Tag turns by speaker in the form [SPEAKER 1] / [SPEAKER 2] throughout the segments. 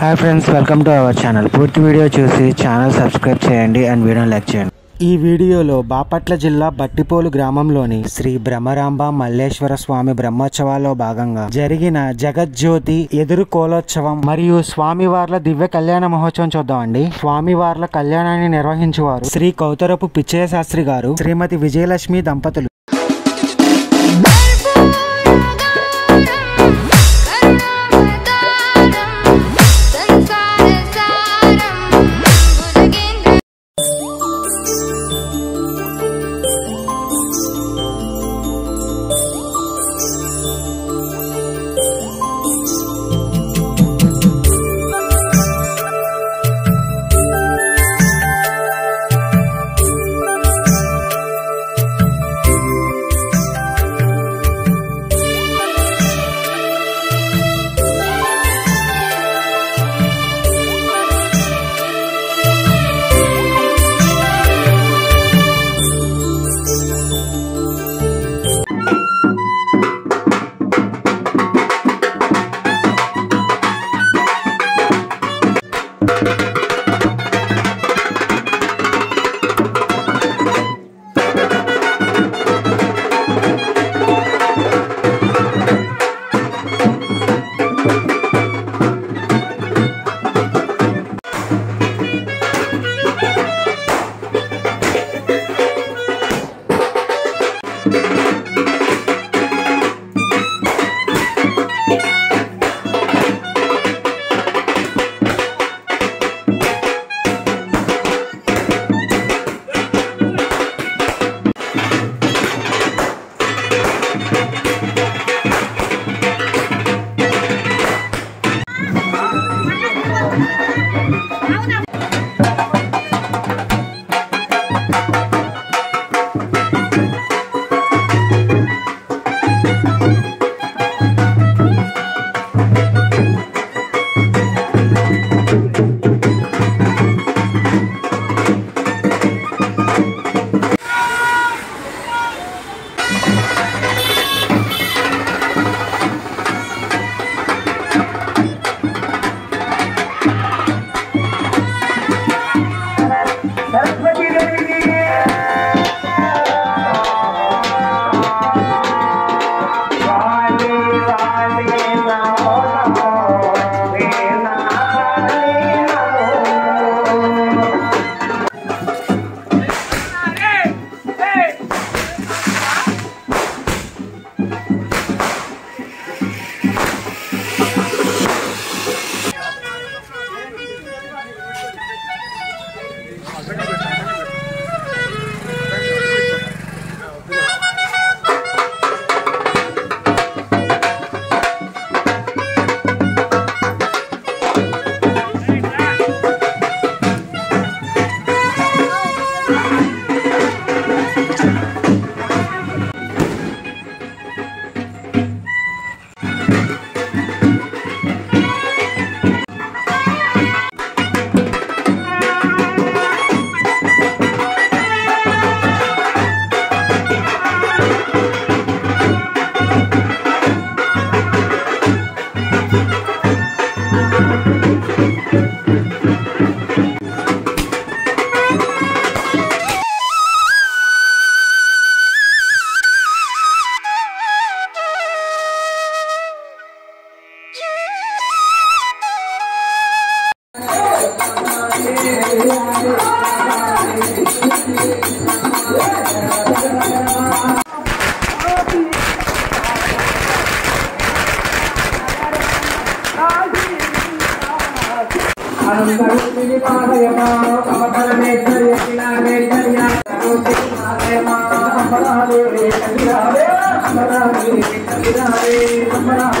[SPEAKER 1] Hi friends welcome to our channel పూర్తి video చూసి channel subscribe చేయండి అండ్ వీడియో లైక్ చేయండి. ఈ వీడియోలో బాపట్ల జిల్లా బట్టిపోలు గ్రామంలోని శ్రీ బ్రహ్మరాంబ మల్లేశ్వర స్వామి బ్రహ్మోత్సవాల్లో భాగంగా జరిగిన జగజ్యోతి ఎదురు కోలోత్సవం మరియు స్వామివార్ల దివ్య కళ్యాణ మహోత్సవం చూద్దామండి. స్వామివార్ల కళ్యాణాన్ని నిర్వహించేవారు శ్రీ కౌతరపు పిచ్చయ్య శాస్త్రి గారు శ్రీమతి విజయలక్ష్మి దంపతులు.
[SPEAKER 2] I'm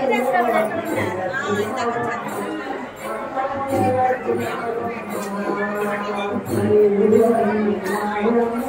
[SPEAKER 2] Thank you.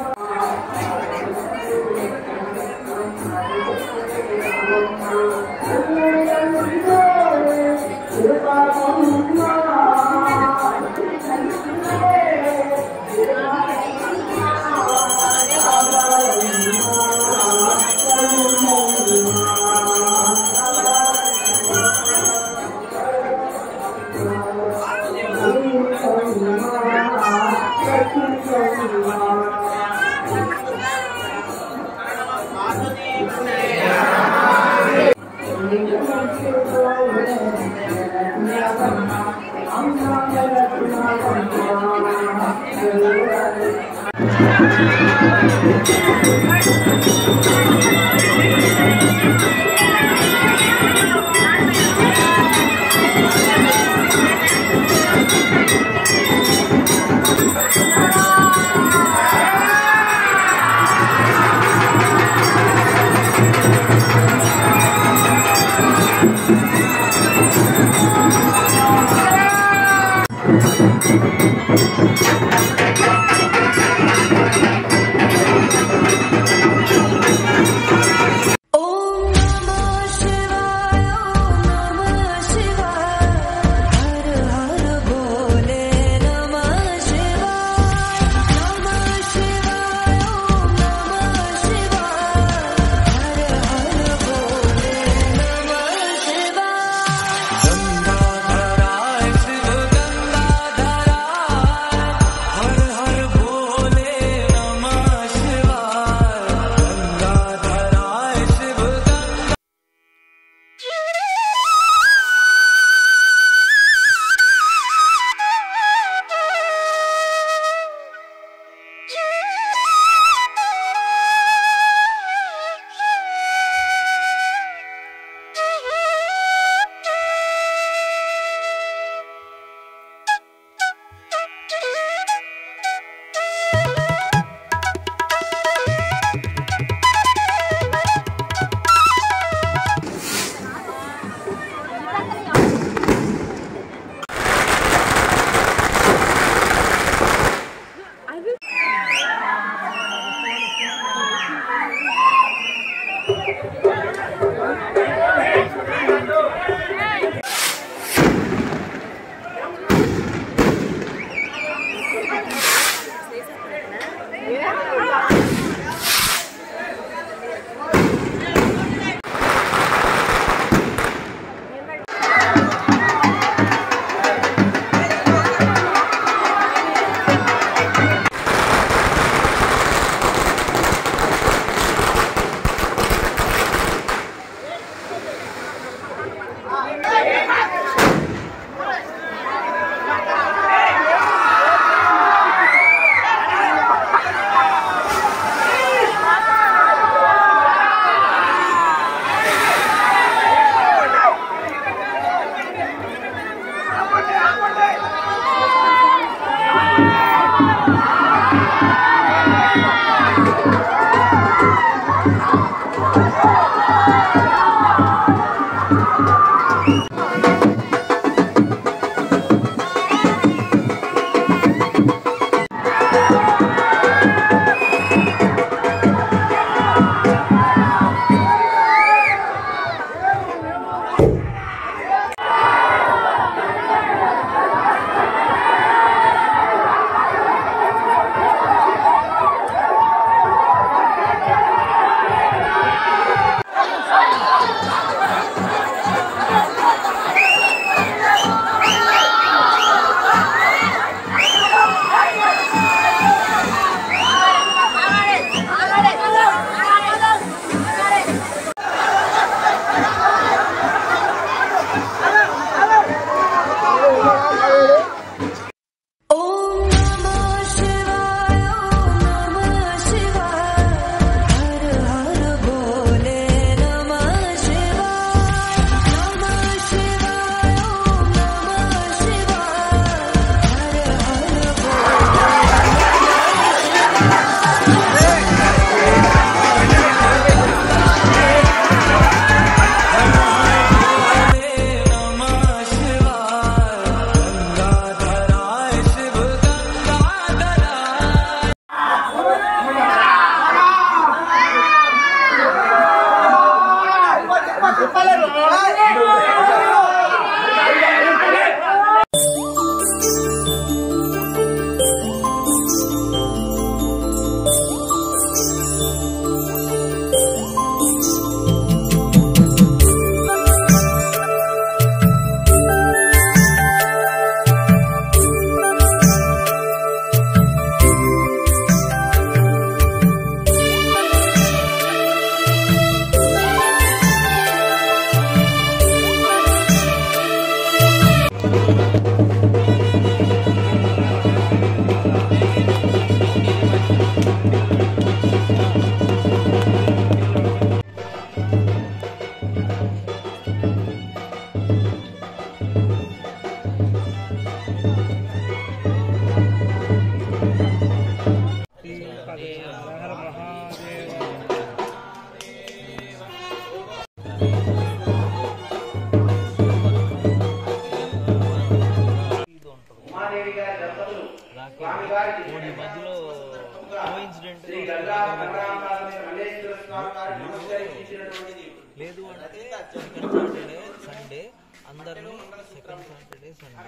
[SPEAKER 3] లేదు అంటే సెకండ్ సాటర్డే సండే అందరినీ second Saturday Sunday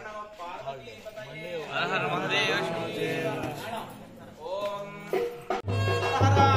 [SPEAKER 3] holiday Monday
[SPEAKER 1] అరారా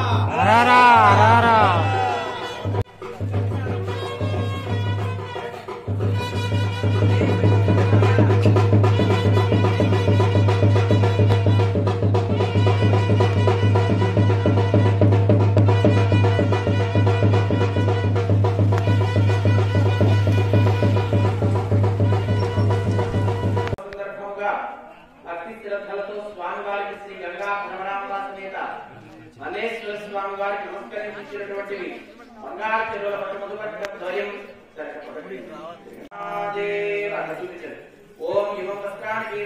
[SPEAKER 2] ओम युवम वस्त्राणि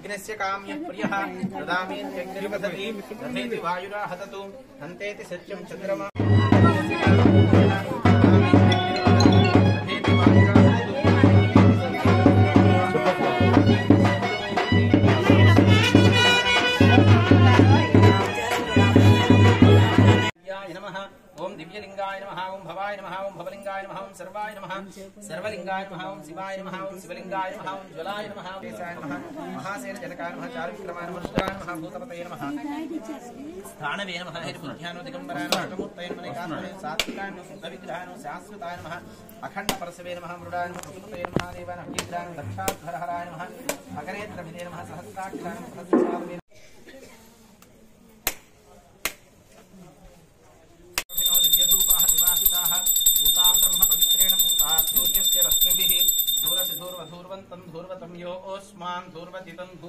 [SPEAKER 4] यज्ञस्य काम्य प्रियः वायुरा हततु हन्तेति सत्यं चन्द्रमा। सर्वाय नमः। सर्वलिंगाय नमः ओम शिवाय नमः ओम शिवलिंगाय नमः ओम ज्वलाय नमः। ओम देशाय नमः। महासेन जनकाय नमः। चारुविक्रमाय नमः। रुद्राय नमः। भूतपतये नमः। स्थानवे नमः। हरिबुद्ध्यानो दिगम्बराय नमः अष्टमूर्तये नमः। एकात्मने सात्विकाय नमः। शुद्धविग्रहाय नमः। शाश्वताय नमः। अखण्ड परसवे नमः। मृडाय नमः। प्रकृतये नमः। देवाय नमः। गीत्राय नमः। दक्षाधरहराय नमः। अगनेत्रविदे नमः। सहस्राक्षराय नमः। सहस्रसाधवे people